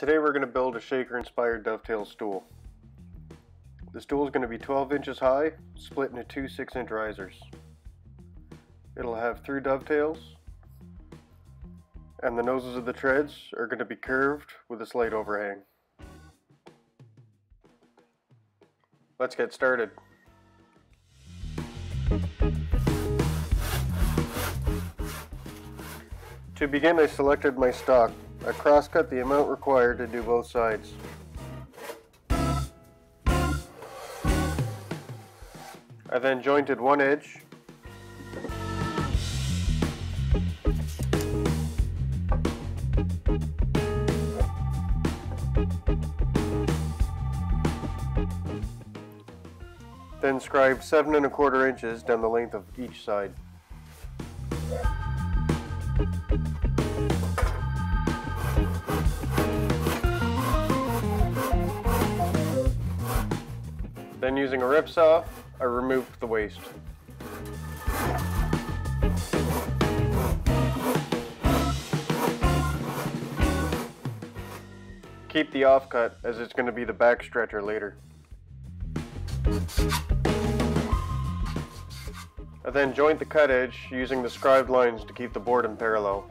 Today we're going to build a shaker inspired dovetail stool. The stool is going to be 12 inches high, split into two 6 inch risers. It'll have three dovetails, and the noses of the treads are going to be curved with a slight overhang. Let's get started. To begin I selected my stock. I cross-cut the amount required to do both sides. I then jointed one edge Then scribe seven and a quarter inches down the length of each side. Then using a rip saw, I removed the waste. Keep the offcut as it's going to be the back stretcher later. I then joint the cut edge using the scribed lines to keep the board in parallel.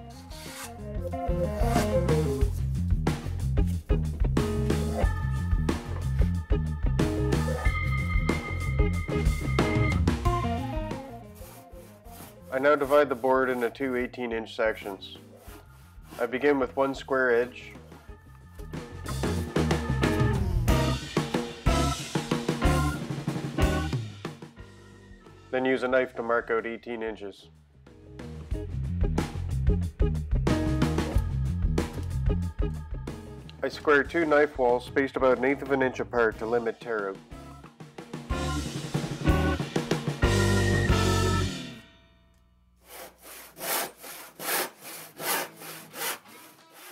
I now divide the board into two 18 inch sections. I begin with one square edge Then use a knife to mark out 18 inches. I square two knife walls spaced about an eighth of an inch apart to limit tear out.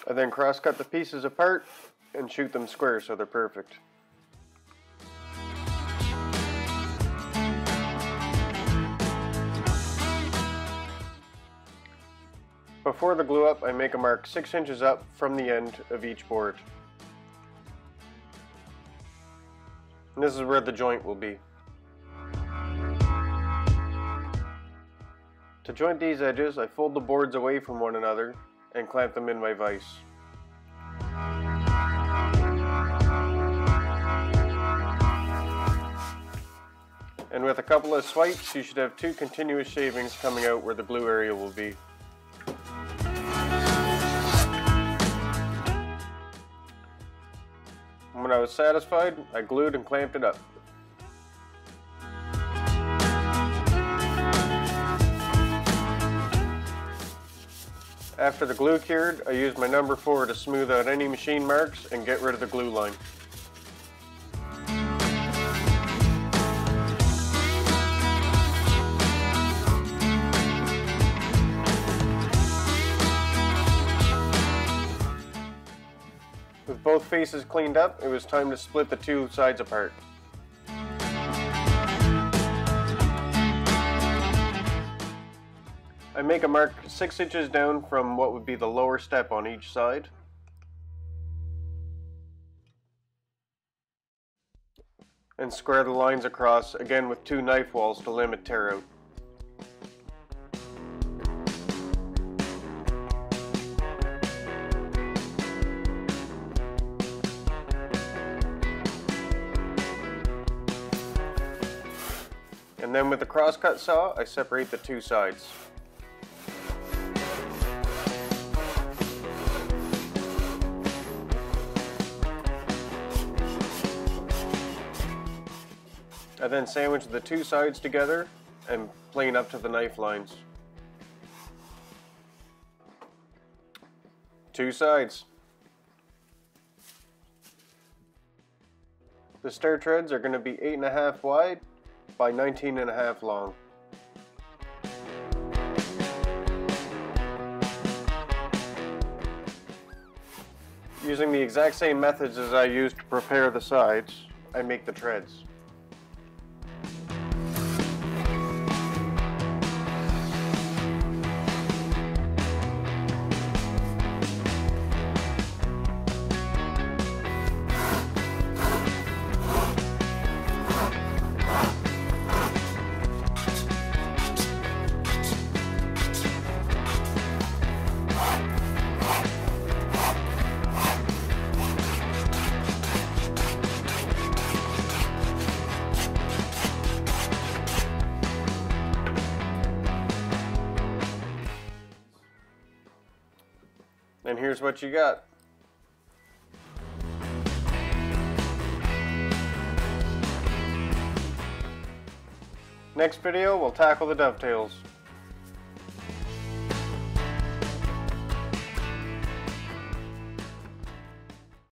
I then cross cut the pieces apart and shoot them square so they're perfect. Before the glue up, I make a mark 6 inches up from the end of each board. And this is where the joint will be. To joint these edges, I fold the boards away from one another and clamp them in my vise. And with a couple of swipes, you should have two continuous shavings coming out where the glue area will be. When I was satisfied, I glued and clamped it up. After the glue cured, I used my number 4 to smooth out any machine marks and get rid of the glue line. With both faces cleaned up, it was time to split the two sides apart. I make a mark 6 inches down from what would be the lower step on each side. And square the lines across, again with two knife walls to limit tear out. And then with the crosscut saw, I separate the two sides. I then sandwich the two sides together and plane up to the knife lines. Two sides. The stair treads are going to be 8.5 wide by 19 and a half long. Using the exact same methods as I used to prepare the sides, I make the treads. And here's what you got. Next video, we'll tackle the dovetails.